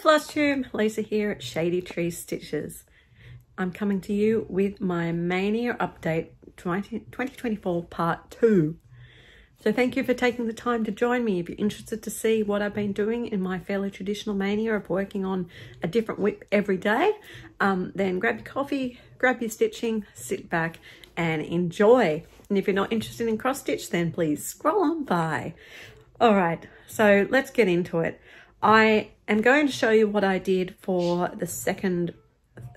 Flushroom, Lisa here at Shady Treez Stitchers. I'm coming to you with my Maynia Update 20, 2024 Part 2. So thank you for taking the time to join me. If you're interested to see what I've been doing in my fairly traditional Maynia of working on a different WIP every day, um, then grab your coffee, grab your stitching, sit back and enjoy. And if you're not interested in cross stitch, then please scroll on by. All right, so let's get into it. I am going to show you what I did for the second,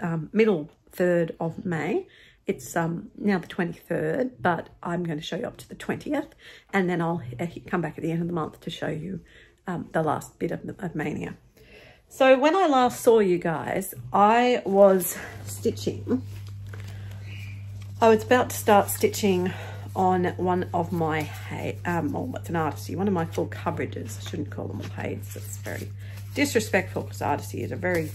um, middle third of May. It's um, now the 23rd, but I'm going to show you up to the 20th, and then I'll come back at the end of the month to show you um, the last bit of, of Maynia. So when I last saw you guys, I was stitching. I was about to start stitching on one of my, um, well, what's an Artecy, one of my full coverages. I shouldn't call them all HAEDs. It's very disrespectful because Artecy is a very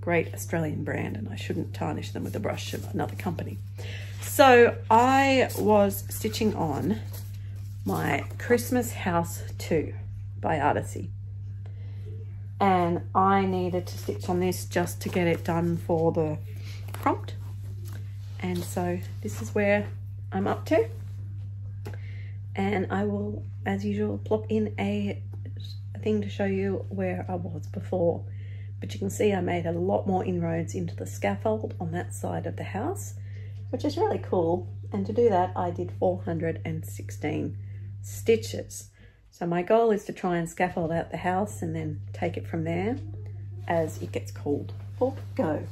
great Australian brand and I shouldn't tarnish them with the brush of another company. So I was stitching on my Christmas House 2 by Artecy. And I needed to stitch on this just to get it done for the prompt. And so this is where I'm up to and I will, as usual, plop in a thing to show you where I was before. But you can see I made a lot more inroads into the scaffold on that side of the house, which is really cool. And to do that, I did 416 stitches. So my goal is to try and scaffold out the house and then take it from there as it gets called for go.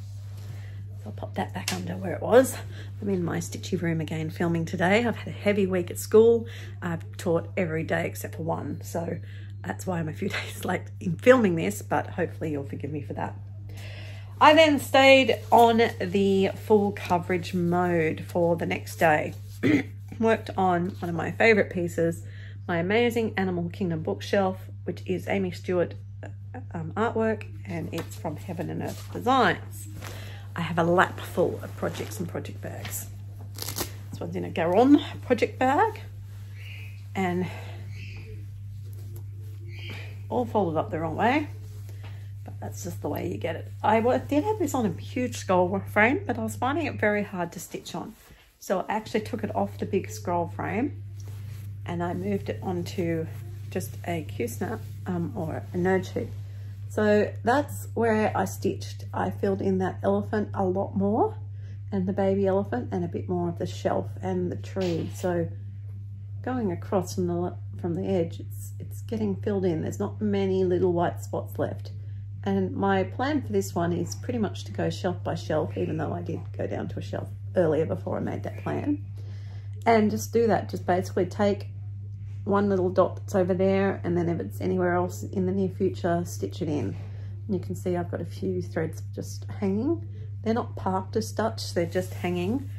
I'll pop that back under where it was. I'm in my stitchy room again filming today. I've had a heavy week at school. I've taught every day except for one. So that's why I'm a few days late in filming this, but hopefully you'll forgive me for that. I then stayed on the full coverage mode for the next day. Worked on one of my favorite pieces, my amazing Animal Kingdom bookshelf, which is Aimee Stewart um, artwork, and it's from Heaven and Earth Designs. I have a lap full of projects and project bags. This one's in a Garon project bag and all folded up the wrong way, but that's just the way you get it. I did have this on a huge scroll frame, but I was finding it very hard to stitch on. So I actually took it off the big scroll frame and I moved it onto just a Q-snap um, or a node hoop. So that's where I stitched. I filled in that elephant a lot more and the baby elephant and a bit more of the shelf and the tree. So going across from the from the edge, it's, it's getting filled in. There's not many little white spots left. And my plan for this one is pretty much to go shelf by shelf, even though I did go down to a shelf earlier before I made that plan. And just do that, just basically take one little dot that's over there and then if it's anywhere else in the near future stitch it in and you can see I've got a few threads just hanging they're not parked as such they're just hanging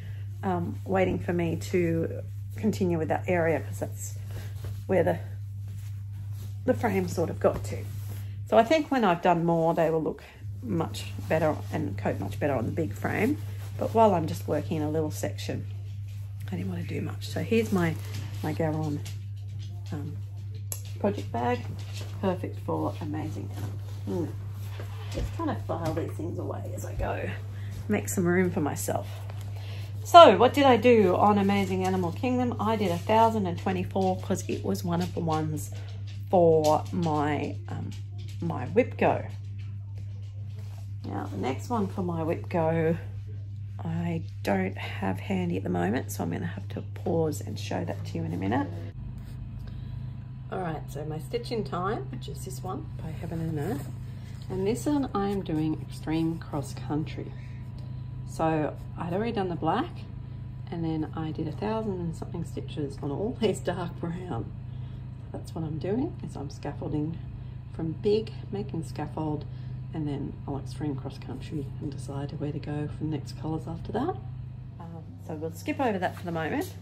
um, waiting for me to continue with that area because that's where the the frame sort of got to so I think when I've done more they will look much better and coat much better on the big frame but while I'm just working in a little section I didn't want to do much so here's my my Garon um, project bag. Perfect for amazing. Mm. Just trying to file these things away as I go. Make some room for myself. So what did I do on Amazing Animal Kingdom? I did 1,024 because it was one of the ones for my, um, my WIP go. Now the next one for my WIP go, I don't have handy at the moment, so I'm gonna have to pause and show that to you in a minute. All right, so my stitch in time, which is this one by Heaven and Earth. And this one I'm doing Extreme Cross Country. So I'd already done the black and then I did a thousand and something stitches on all these dark brown. That's what I'm doing, is I'm scaffolding from big, making scaffold, and then I'll extreme cross country and decide where to go for the next colours after that. Um, so we'll skip over that for the moment.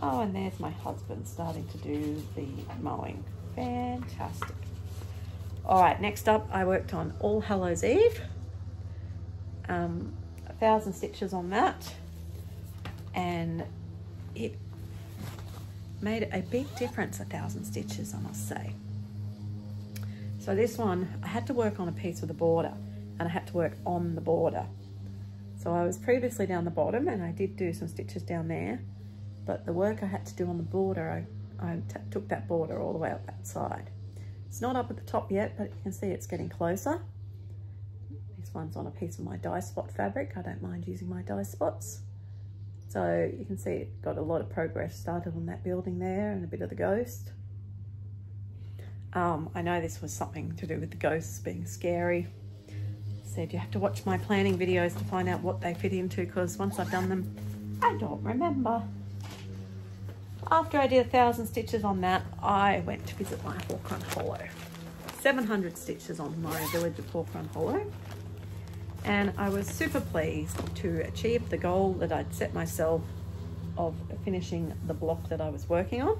Oh, and there's my husband starting to do the mowing. Fantastic. All right, next up, I worked on All Hallows Eve. Um, thousand stitches on that. And it made a big difference, a thousand stitches, I must say. So this one, I had to work on a piece of the border and I had to work on the border. So I was previously down the bottom and I did do some stitches down there, but the work I had to do on the border, I, I took that border all the way up that side. It's not up at the top yet, but you can see it's getting closer. This one's on a piece of my die spot fabric. I don't mind using my die spots. So you can see it got a lot of progress started on that building there and a bit of the ghost. Um, I know this was something to do with the ghosts being scary said you have to watch my planning videos to find out what they fit into because once I've done them, I don't remember. After I did a thousand stitches on that, I went to visit my Hawk Run Hollow. 700 stitches on my village of Hawk Run Hollow. And I was super pleased to achieve the goal that I'd set myself of finishing the block that I was working on,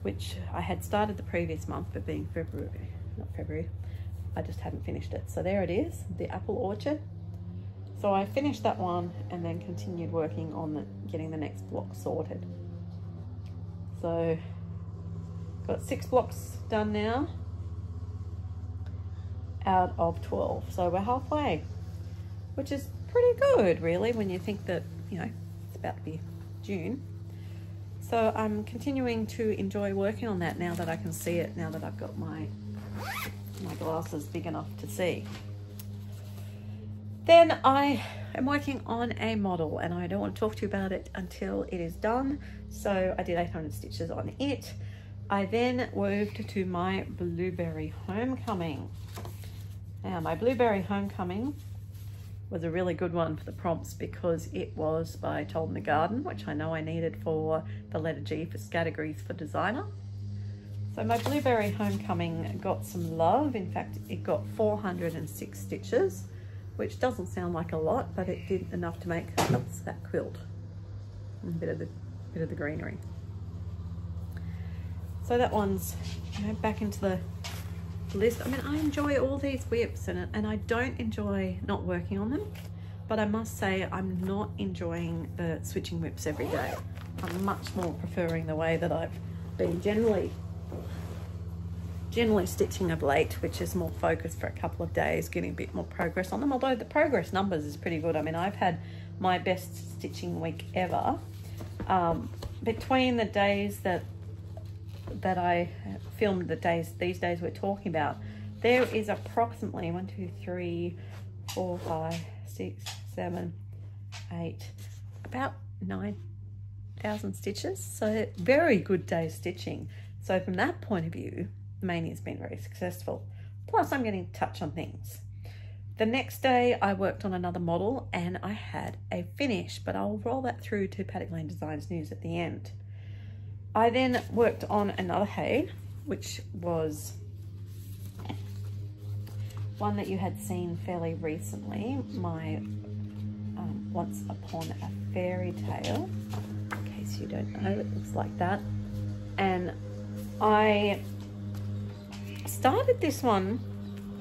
which I had started the previous month, but being February, not February, I just hadn't finished it. So there it is, the apple orchard. So I finished that one and then continued working on the, getting the next block sorted. So got six blocks done now out of 12. So we're halfway, which is pretty good really when you think that, you know, it's about to be June. So I'm continuing to enjoy working on that now that I can see it, now that I've got my my glasses big enough to see. Then I am working on a model and I don't want to talk to you about it until it is done. So I did 800 stitches on it. I then moved to my Blueberry Homecoming. Now my Blueberry Homecoming was a really good one for the prompts because it was by Told in the Garden, which I know I needed for the letter G for categories for designer. So my Blueberry Homecoming got some love. In fact, it got 406 stitches, which doesn't sound like a lot, but it did enough to make oops, that quilt. And a bit of the bit of the greenery. So that one's you know, back into the list. I mean, I enjoy all these WIPs and, and I don't enjoy not working on them, but I must say I'm not enjoying the switching WIPs every day. I'm much more preferring the way that I've been generally generally stitching of late, which is more focused for a couple of days, getting a bit more progress on them. Although the progress numbers is pretty good. I mean, I've had my best stitching week ever. Um, between the days that that I filmed the days, these days we're talking about, there is approximately one, two, three, four, five, six, seven, eight, about 9,000 stitches. So very good day stitching. So from that point of view, Maynia's been very successful. Plus, I'm getting to touch on things. The next day, I worked on another model and I had a finish, but I'll roll that through to Paddock Lane Designs News at the end. I then worked on another HAED, which was one that you had seen fairly recently, my um, Once Upon a Fairy Tale, in case you don't know, it looks like that. And I started this one,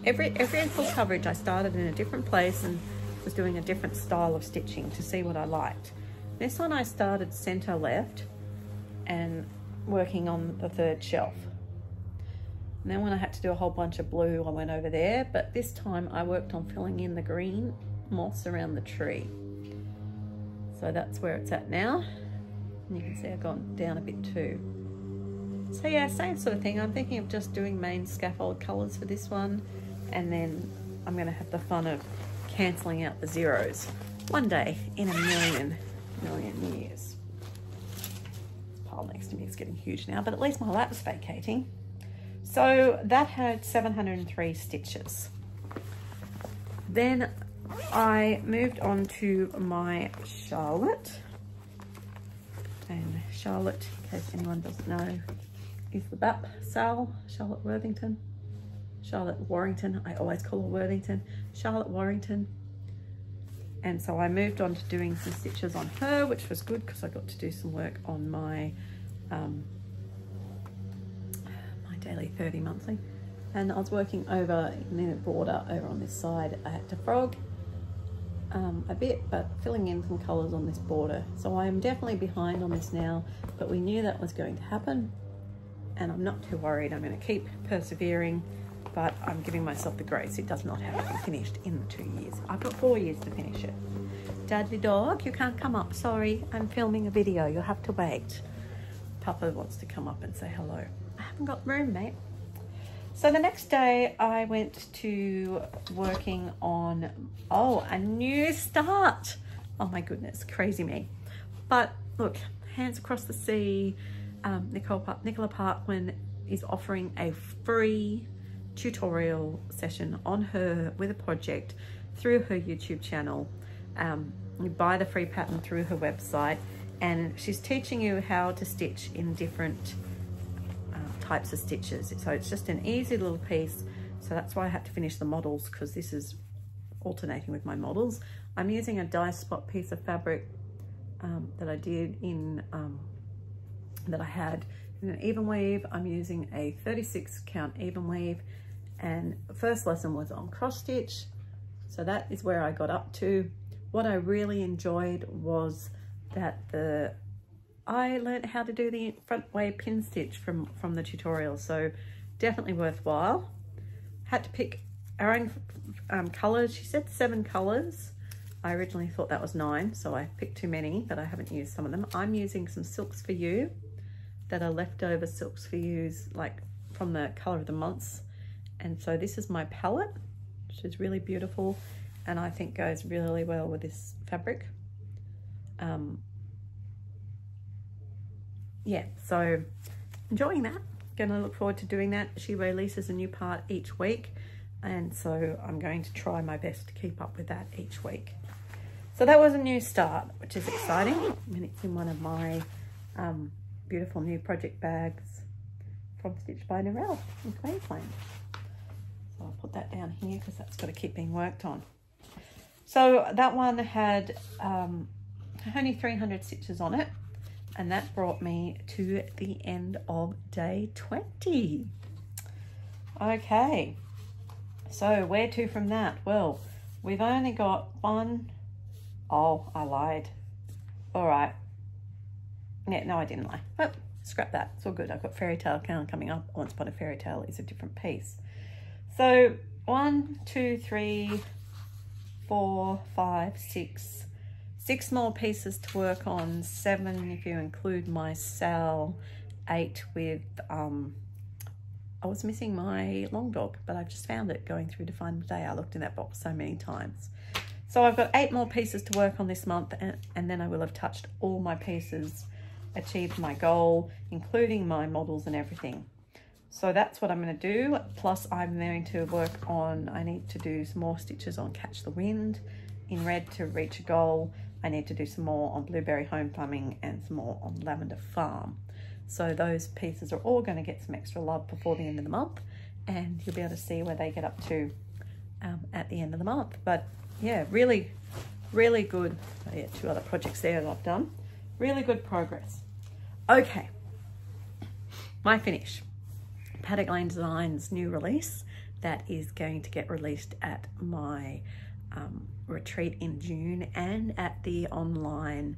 every, every full coverage I started in a different place and was doing a different style of stitching to see what I liked. This one I started center left and working on the third shelf. And then when I had to do a whole bunch of blue, I went over there, but this time I worked on filling in the green moss around the tree. So that's where it's at now. And you can see I've gone down a bit too. So yeah, same sort of thing. I'm thinking of just doing main scaffold colours for this one. And then I'm going to have the fun of cancelling out the zeros one day in a million, million years. Pile next to me is getting huge now, but at least my lap's vacating. So that had 703 stitches. Then I moved on to my Charlotte. And Charlotte, in case anyone doesn't know, is the BAP Sal, Charlotte Worthington. Charlotte Warrington, I always call her Worthington. Charlotte Warrington. And so I moved on to doing some stitches on her, which was good because I got to do some work on my um, my daily 30 monthly. And I was working over in a border over on this side. I had to frog um, a bit, but filling in some colours on this border. So I am definitely behind on this now, but we knew that was going to happen and I'm not too worried. I'm going to keep persevering, but I'm giving myself the grace. It does not have to be finished in two years. I've got four years to finish it. Dudley dog, you can't come up. Sorry, I'm filming a video. You'll have to wait. Papa wants to come up and say hello. I haven't got room, mate. So the next day I went to working on, oh, a new start. Oh my goodness, crazy me. But look, Hands Across the Sea, um, Nicole Nicola Parkman is offering a free tutorial session on her with a project through her YouTube channel. Um, you buy the free pattern through her website and she's teaching you how to stitch in different uh, types of stitches. So it's just an easy little piece. So that's why I had to finish the models because this is alternating with my models. I'm using a die spot piece of fabric um, that I did in, um, that I had in an even weave. I'm using a 36 count even weave and first lesson was on cross stitch. So that is where I got up to. What I really enjoyed was that the I learned how to do the front way pin stitch from, from the tutorial. So definitely worthwhile. Had to pick our own um, colors. She said seven colors. I originally thought that was nine, so I picked too many, but I haven't used some of them. I'm using some Silks for You that are leftover Silks for Yous, like from the Color of the Months. And so this is my palette, which is really beautiful and I think goes really well with this fabric. Um, yeah, so enjoying that. Gonna look forward to doing that. She releases a new part each week and so I'm going to try my best to keep up with that each week. So that was a new start, which is exciting. And it's in one of my um, beautiful new project bags from Stitch by Narelle in Queensland. I'll put that down here because that's got to keep being worked on. So that one had um, only 300 stitches on it and that brought me to the end of day 20. Okay, so where to from that? Well, we've only got one, oh, I lied. All right. Yeah, no, I didn't lie. Oh, scrap that. It's all good. I've got Fairy Tale Count coming up. Once Upon a Fairy Tale is a different piece. So one, two, three, four, five, six, six more pieces to work on, seven if you include my cell, eight with, um, I was missing my long dog, but I've just found it going through to find the day. I looked in that box so many times. So I've got eight more pieces to work on this month and, and then I will have touched all my pieces, achieved my goal, including my models and everything. So that's what I'm going to do. Plus I'm going to work on, I need to do some more stitches on Catch the Wind in red to reach a goal. I need to do some more on Blueberry Homecoming and some more on Lavender Farm. So those pieces are all going to get some extra love before the end of the month and you'll be able to see where they get up to um, at the end of the month. But yeah, really, really good. Oh, yeah, two other projects there that I've done. Really good progress. Okay, my finish. Paddock Lane Designs new release that is going to get released at my um, retreat in June and at the online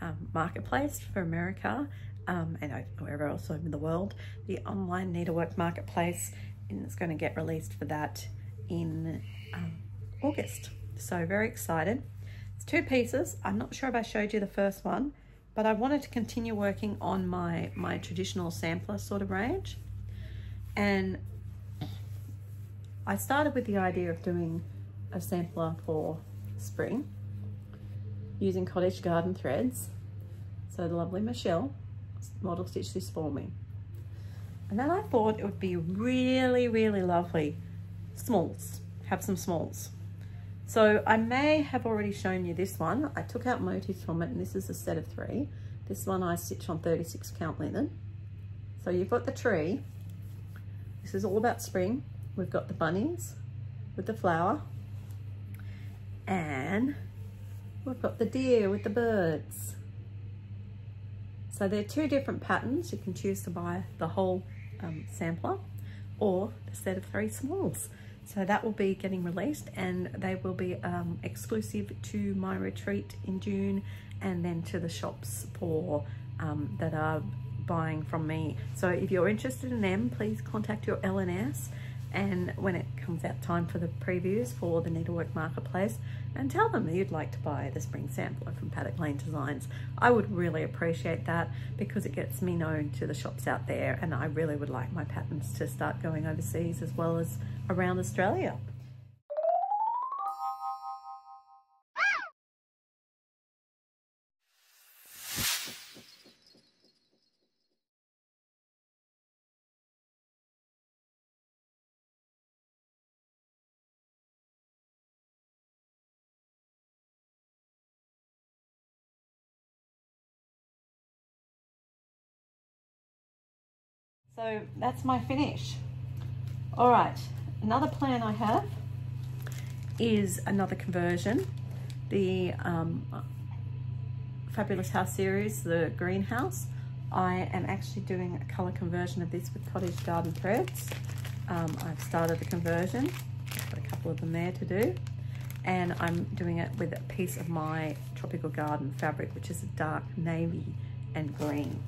um, marketplace for America um, and wherever else in the world. The online needlework marketplace and it's going to get released for that in um, August. So very excited. It's two pieces. I'm not sure if I showed you the first one, but I wanted to continue working on my, my traditional sampler sort of range. And I started with the idea of doing a sampler for spring using cottage garden threads. So the lovely Michelle model stitched this for me. And then I thought it would be really, really lovely smalls, have some smalls. So I may have already shown you this one. I took out motifs from it and this is a set of three. This one I stitched on 36 count linen. So you've got the tree this is all about spring. We've got the bunnies with the flower and we've got the deer with the birds. So they're two different patterns. You can choose to buy the whole um, sampler or the set of three smalls. So that will be getting released and they will be um, exclusive to my retreat in June and then to the shops for um, that are buying from me. So if you're interested in them, please contact your LNS and when it comes out time for the previews for the Needlework Marketplace and tell them that you'd like to buy the spring sampler from Paddock Lane Designs. I would really appreciate that because it gets me known to the shops out there and I really would like my patterns to start going overseas as well as around Australia. So that's my finish. All right, another plan I have is another conversion. The um, Fabulous House series, the greenhouse. I am actually doing a color conversion of this with Cottage Garden Threads. Um, I've started the conversion, got a couple of them there to do. And I'm doing it with a piece of my Tropical Garden fabric, which is a dark navy and green.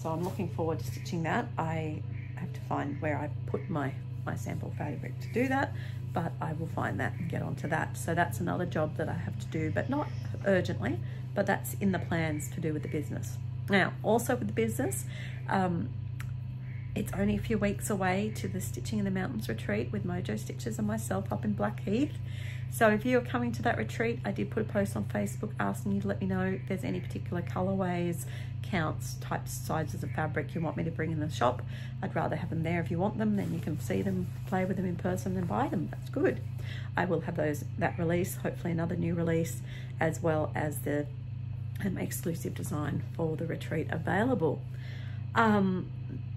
So I'm looking forward to stitching that. I have to find where I put my, my sample fabric to do that, but I will find that and get onto that. So that's another job that I have to do, but not urgently, but that's in the plans to do with the business. Now, also with the business, um, it's only a few weeks away to the Stitching in the Mountains retreat with Mojo Stitches and myself up in Blackheath. So if you're coming to that retreat, I did put a post on Facebook asking you to let me know if there's any particular colorways, counts, types, sizes of fabric you want me to bring in the shop. I'd rather have them there if you want them, then you can see them, play with them in person and buy them. That's good. I will have those that release, hopefully another new release, as well as the um, exclusive design for the retreat available. Um,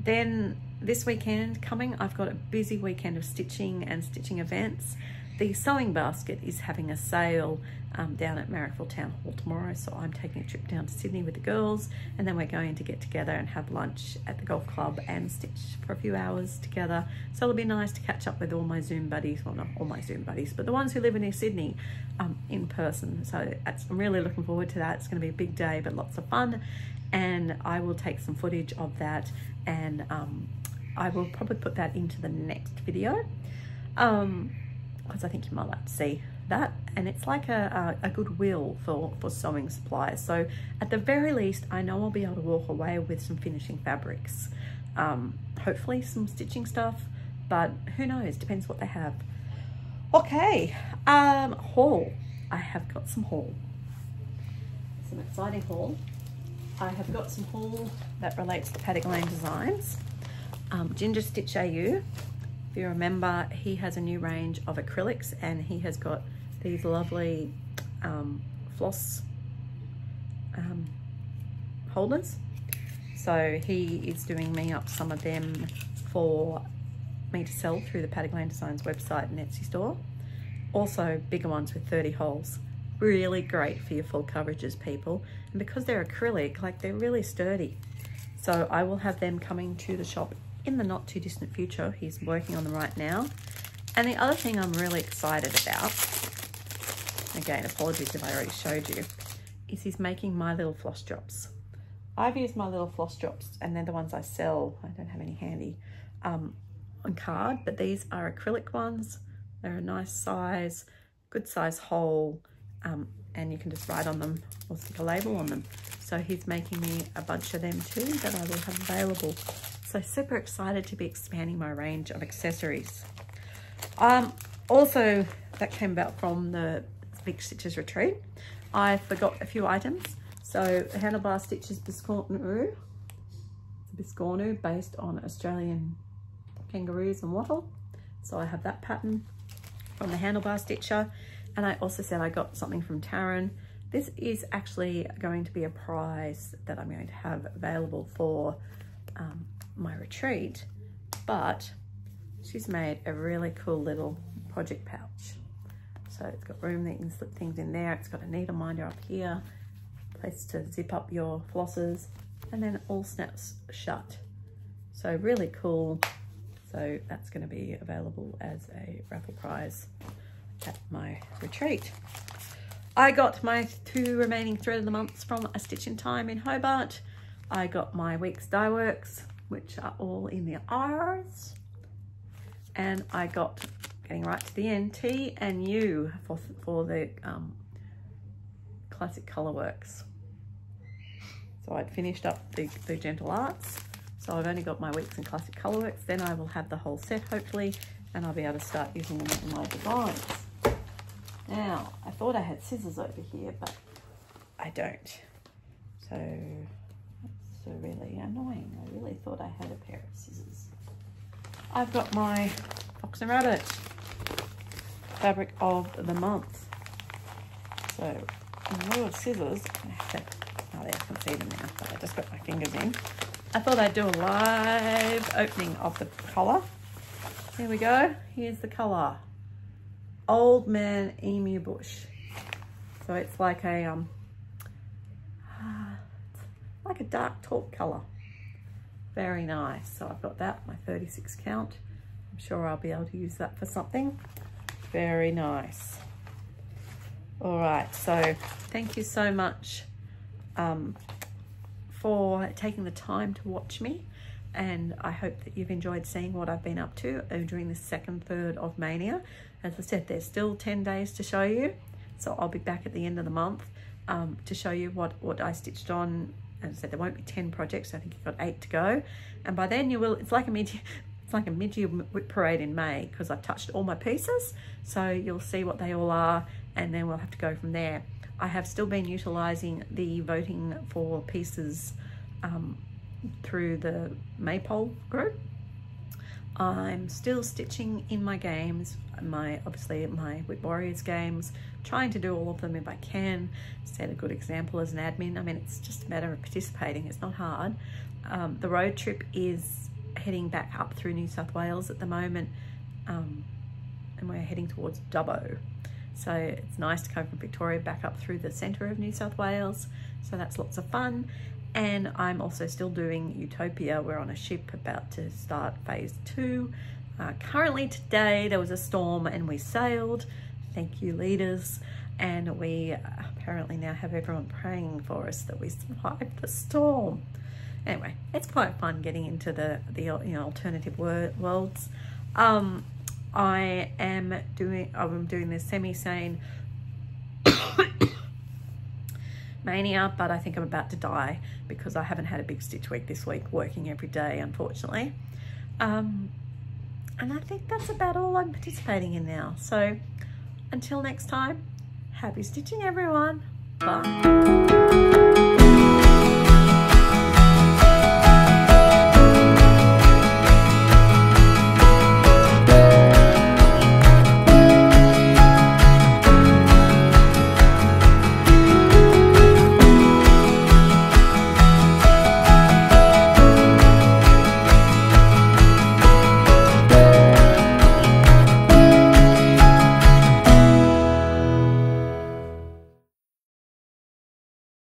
then this weekend coming, I've got a busy weekend of stitching and stitching events. The Sewing Basket is having a sale um, down at Marrickville Town Hall tomorrow, so I'm taking a trip down to Sydney with the girls, and then we're going to get together and have lunch at the golf club and stitch for a few hours together. So it'll be nice to catch up with all my Zoom buddies, well not all my Zoom buddies, but the ones who live in Sydney um, in person. So I'm really looking forward to that. It's going to be a big day, but lots of fun, and I will take some footage of that, and um, I will probably put that into the next video. Um, because I think you might like to see that and it's like a, a, a goodwill for, for sewing supplies. So at the very least, I know I'll be able to walk away with some finishing fabrics. Um, hopefully some stitching stuff, but who knows, depends what they have. Okay, um, haul. I have got some haul. Some exciting haul. I have got some haul that relates to Lane Designs. Um, Ginger Stitch AU if you remember, he has a new range of acrylics and he has got these lovely um, floss um, holders. So he is doing me up some of them for me to sell through the Lane Designs website and Etsy store. Also bigger ones with 30 holes. Really great for your full coverages, people. And because they're acrylic, like they're really sturdy. So I will have them coming to the shop in the not too distant future. He's working on them right now. And the other thing I'm really excited about, again, apologies if I already showed you, is he's making my little floss drops. I've used my little floss drops and they're the ones I sell. I don't have any handy um, on card, but these are acrylic ones. They're a nice size, good size hole, um, and you can just write on them or stick a label on them. So he's making me a bunch of them too that I will have available so super excited to be expanding my range of accessories. Um, also, that came about from the Big Stitches Retreat. I forgot a few items. So Handlebar Stitches Biscornu. Biscornu based on Australian kangaroos and wattle. So I have that pattern from the Handlebar Stitcher. And I also said I got something from Taryn. This is actually going to be a prize that I'm going to have available for um, my retreat, but she's made a really cool little project pouch. So it's got room that you can slip things in there. It's got a needle minder up here, place to zip up your flosses, and then all snaps shut. So really cool. So that's gonna be available as a raffle prize at my retreat. I got my two remaining thread of the months from A Stitch in Time in Hobart. I got my Weeks Dye Works, which are all in the R's. And I got, getting right to the end, T and U for, for the um, Classic Colourworks. So I'd finished up the, the Gentle Arts. So I've only got my Weeks and Classic Colourworks. Then I will have the whole set, hopefully, and I'll be able to start using them in my designs. Now, I thought I had scissors over here, but I don't. So that's so really annoying. I really thought I had a pair of scissors. I've got my Fox and Rabbit fabric of the month. So in lieu of scissors, oh I can see them now, but I just got my fingers in. I thought I'd do a live opening of the collar. Here we go. Here's the color. Old Man Emu Bush. So it's like a um, like a dark taupe color. Very nice. So I've got that, my 36 count. I'm sure I'll be able to use that for something. Very nice. All right, so thank you so much um, for taking the time to watch me. And I hope that you've enjoyed seeing what I've been up to during the second third of Maynia. As I said, there's still 10 days to show you. So I'll be back at the end of the month um, to show you what, what I stitched on. As I said, there won't be 10 projects. I think you've got eight to go. And by then you will, it's like a mid it's like a mid-year parade in May because I've touched all my pieces. So you'll see what they all are and then we'll have to go from there. I have still been utilising the voting for pieces um, through the Maypole group. I'm still stitching in my games, my obviously my WIP Warriors games, trying to do all of them if I can. Set a good example as an admin. I mean, it's just a matter of participating. It's not hard. Um, the road trip is heading back up through New South Wales at the moment, um, and we're heading towards Dubbo. So it's nice to come from Victoria back up through the centre of New South Wales. So that's lots of fun. And I'm also still doing Utopia. We're on a ship about to start phase two. Uh, currently today there was a storm and we sailed. Thank you leaders. And we apparently now have everyone praying for us that we survive the storm. Anyway, it's quite fun getting into the, the you know, alternative worlds. Um, I am doing, I'm doing the semi-sane Maynia, but I think I'm about to die because I haven't had a big stitch week this week, working every day, unfortunately. Um, and I think that's about all I'm participating in now. So until next time, happy stitching everyone. Bye.